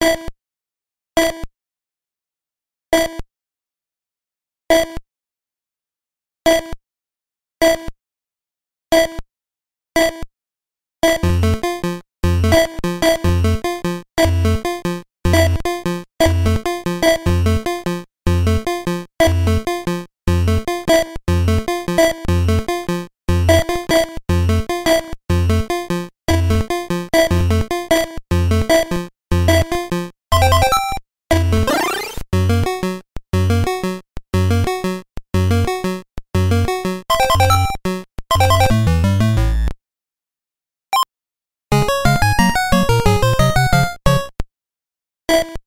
you you